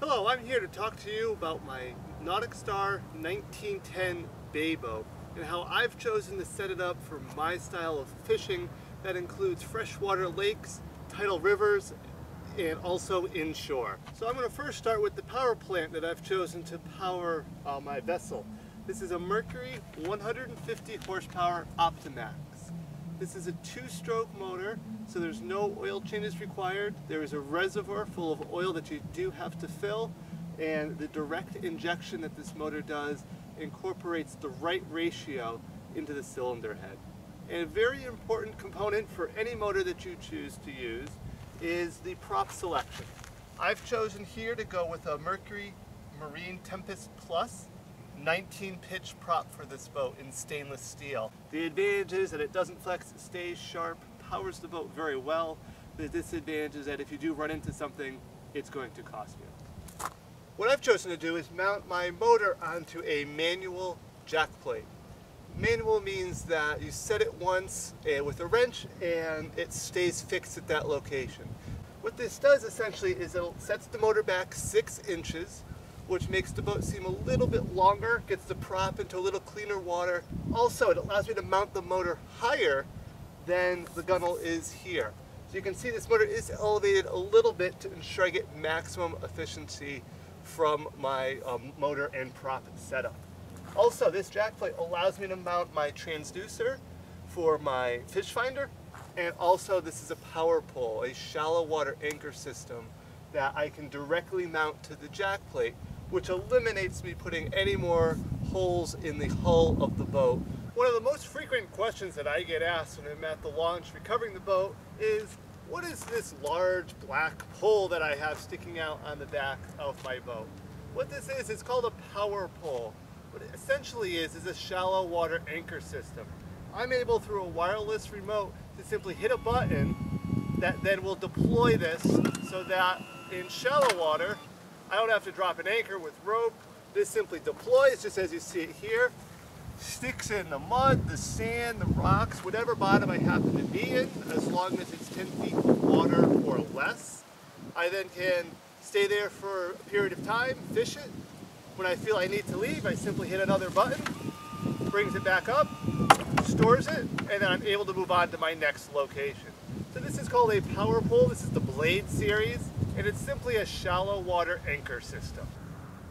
Hello, I'm here to talk to you about my Nautic Star 1910 Bay Boat and how I've chosen to set it up for my style of fishing that includes freshwater lakes, tidal rivers, and also inshore. So I'm going to first start with the power plant that I've chosen to power uh, my vessel. This is a Mercury 150 horsepower Optimax. This is a two-stroke motor, so there's no oil changes required. There is a reservoir full of oil that you do have to fill, and the direct injection that this motor does incorporates the right ratio into the cylinder head. And a very important component for any motor that you choose to use is the prop selection. I've chosen here to go with a Mercury Marine Tempest Plus 19 pitch prop for this boat in stainless steel. The advantage is that it doesn't flex, it stays sharp, powers the boat very well. The disadvantage is that if you do run into something, it's going to cost you. What I've chosen to do is mount my motor onto a manual jack plate. Manual means that you set it once uh, with a wrench and it stays fixed at that location. What this does essentially is it sets the motor back six inches which makes the boat seem a little bit longer, gets the prop into a little cleaner water. Also, it allows me to mount the motor higher than the gunnel is here. So you can see this motor is elevated a little bit to ensure I get maximum efficiency from my um, motor and prop setup. Also, this jack plate allows me to mount my transducer for my fish finder, and also this is a power pole, a shallow water anchor system that I can directly mount to the jack plate which eliminates me putting any more holes in the hull of the boat. One of the most frequent questions that I get asked when I'm at the launch recovering the boat is, what is this large black pole that I have sticking out on the back of my boat? What this is, it's called a power pole. What it essentially is, is a shallow water anchor system. I'm able through a wireless remote to simply hit a button that then will deploy this so that in shallow water, I don't have to drop an anchor with rope. This simply deploys just as you see it here. Sticks in the mud, the sand, the rocks, whatever bottom I happen to be in, as long as it's 10 feet of water or less. I then can stay there for a period of time, fish it. When I feel I need to leave, I simply hit another button, brings it back up, stores it, and then I'm able to move on to my next location. So this is called a power pole. This is the Blade series and it's simply a shallow water anchor system.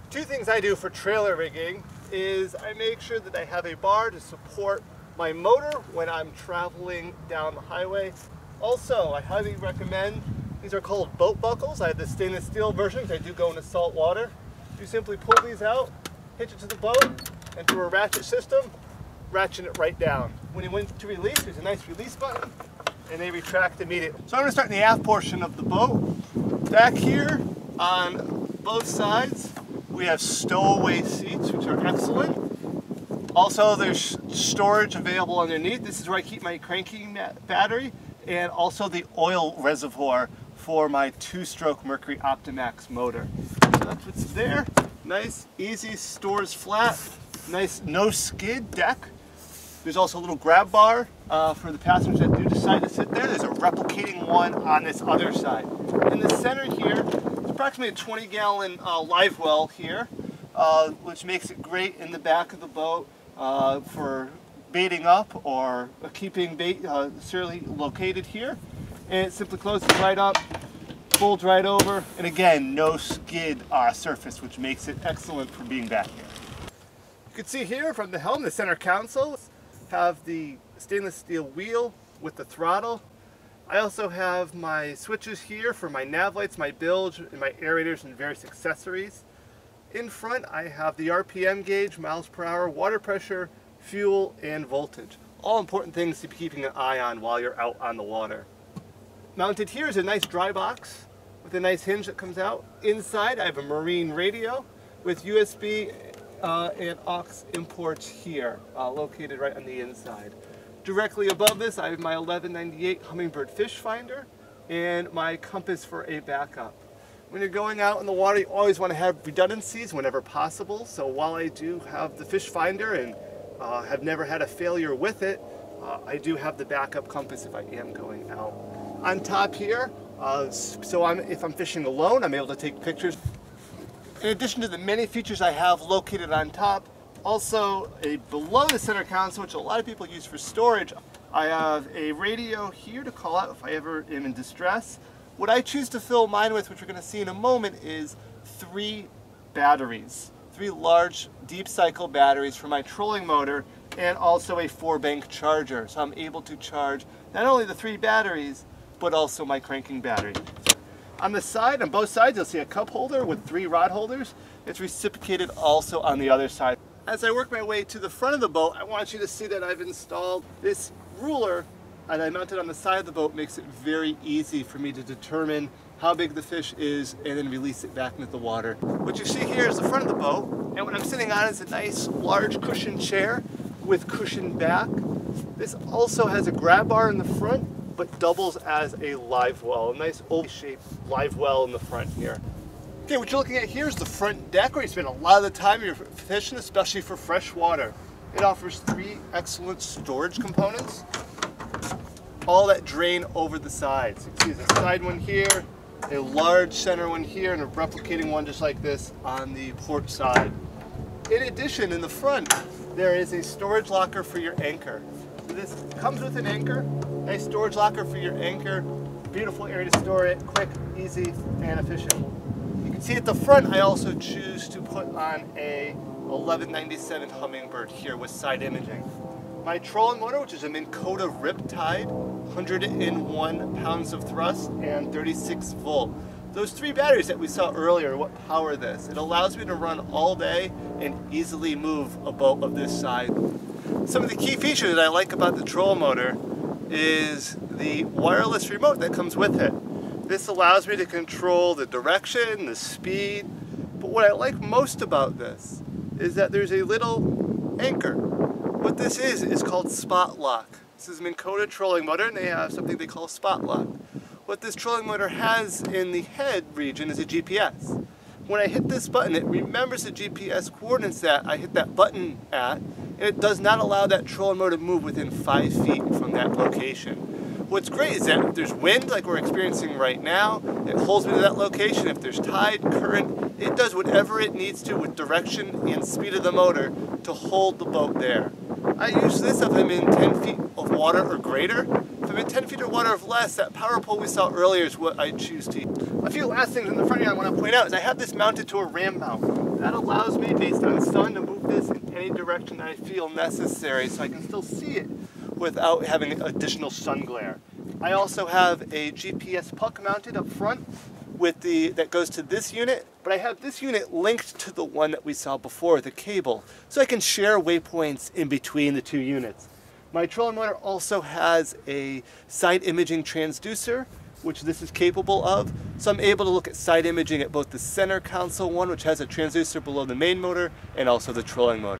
Two things I do for trailer rigging is I make sure that I have a bar to support my motor when I'm traveling down the highway. Also, I highly recommend, these are called boat buckles. I have the stainless steel versions. I do go into salt water. You simply pull these out, hitch it to the boat, and through a ratchet system, ratchet it right down. When you want to release, there's a nice release button, and they retract immediately. So I'm to start in the aft portion of the boat. Back here on both sides, we have stowaway seats, which are excellent. Also, there's storage available underneath. This is where I keep my cranking battery and also the oil reservoir for my two-stroke Mercury Optimax motor. So that's what's there. Nice, easy, stores flat, nice no skid deck. There's also a little grab bar uh, for the passengers that do decide to sit there. There's a replicating one on this other side. In the center here, it's approximately a 20 gallon uh, live well here, uh, which makes it great in the back of the boat uh, for baiting up or keeping bait uh, securely located here. And it simply closes right up, folds right over, and again, no skid uh, surface, which makes it excellent for being back here. You can see here from the helm, the center console, have the stainless steel wheel with the throttle. I also have my switches here for my nav lights, my bilge, and my aerators and various accessories. In front I have the RPM gauge, miles per hour, water pressure, fuel, and voltage. All important things to be keeping an eye on while you're out on the water. Mounted here is a nice dry box with a nice hinge that comes out. Inside I have a marine radio with USB uh, and aux imports here, uh, located right on the inside. Directly above this, I have my 1198 Humminbird fish finder and my compass for a backup. When you're going out in the water, you always want to have redundancies whenever possible. So while I do have the fish finder and uh, have never had a failure with it, uh, I do have the backup compass if I am going out. On top here, uh, so I'm, if I'm fishing alone, I'm able to take pictures In addition to the many features I have located on top, also a below the center console, which a lot of people use for storage, I have a radio here to call out if I ever am in distress. What I choose to fill mine with, which we're going to see in a moment, is three batteries. Three large deep cycle batteries for my trolling motor and also a four bank charger. So I'm able to charge not only the three batteries, but also my cranking battery. On the side, on both sides, you'll see a cup holder with three rod holders. It's reciprocated also on the other side. As I work my way to the front of the boat, I want you to see that I've installed this ruler and I mounted on the side of the boat makes it very easy for me to determine how big the fish is and then release it back into the water. What you see here is the front of the boat and what I'm sitting on is a nice large cushion chair with cushion back. This also has a grab bar in the front but doubles as a live well, a nice oval shaped live well in the front here. Okay, what you're looking at here is the front deck where you spend a lot of the time you're fishing, especially for fresh water. It offers three excellent storage components, all that drain over the sides. You can see the side one here, a large center one here, and a replicating one just like this on the port side. In addition, in the front, there is a storage locker for your anchor. This comes with an anchor, a storage locker for your anchor, beautiful area to store it, quick, easy, and efficient. See at the front, I also choose to put on a 1197 Humminbird here with side imaging. My trolling motor, which is a Minn Kota Riptide, 101 pounds of thrust and 36 volt. Those three batteries that we saw earlier, what power this? It allows me to run all day and easily move a boat of this size. Some of the key features that I like about the troll motor is the wireless remote that comes with it. This allows me to control the direction, the speed, but what I like most about this is that there's a little anchor. What this is, is called spot lock. This is Minn Kota trolling motor and they have something they call spot lock. What this trolling motor has in the head region is a GPS. When I hit this button, it remembers the GPS coordinates that I hit that button at, and it does not allow that trolling motor to move within five feet from that location. What's great is that if there's wind like we're experiencing right now, it holds me to that location. If there's tide, current, it does whatever it needs to with direction and speed of the motor to hold the boat there. I use this if I'm in 10 feet of water or greater. If I'm in 10 feet of water or less, that power pole we saw earlier is what I choose to use. A few last things in the front here I want to point out is I have this mounted to a ram mount. That allows me, based on sun, to move this in any direction that I feel necessary so I can still see it without having additional sun glare. I also have a GPS puck mounted up front with the that goes to this unit, but I have this unit linked to the one that we saw before, the cable, so I can share waypoints in between the two units. My trolling motor also has a side imaging transducer, which this is capable of. So I'm able to look at side imaging at both the center console one, which has a transducer below the main motor, and also the trolling motor.